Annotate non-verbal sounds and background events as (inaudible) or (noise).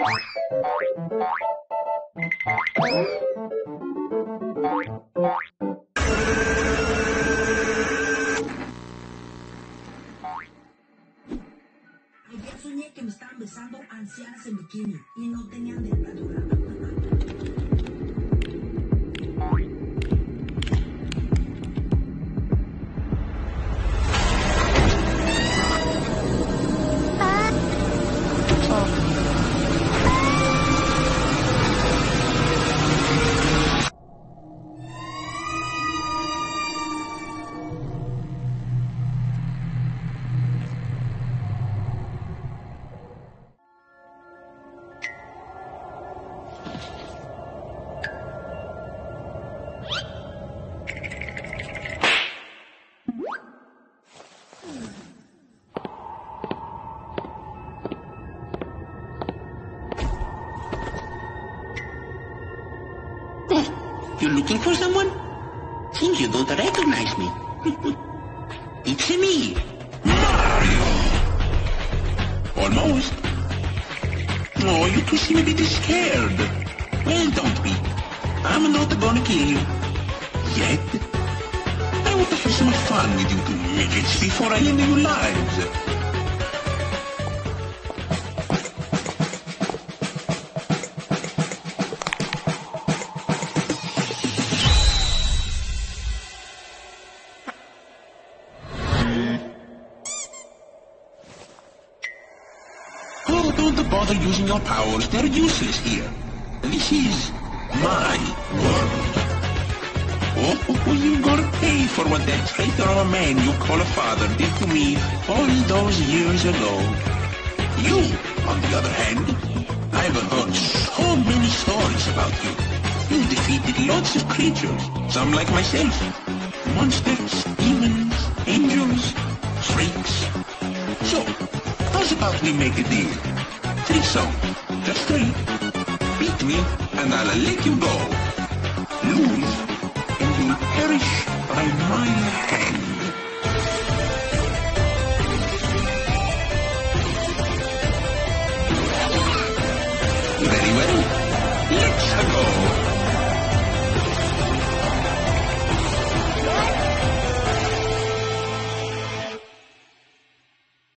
Ayer soñé que me estaban besando ancianas en bikini y no tenían dentadura. You're looking for someone? Think you don't recognize me. (laughs) it's me, Mario. Almost. Oh, you two seem a bit scared. Well, don't be. I'm not gonna kill you. Yet. I want to have some fun with you two midgets before I end your lives. Oh, don't bother using your powers. They're useless here. This is my world. Oh, oh, oh you're gonna pay for what that traitor of a man you call a father did to me all those years ago. You, on the other hand, I've heard so many stories about you. You defeated lots of creatures, some like myself. Monsters, demons, angels, freaks. So, how's about we make a deal? Three songs, just three. Beat me, and I'll let you go. Lose, and you'll perish by my hand. Very well. Let's go.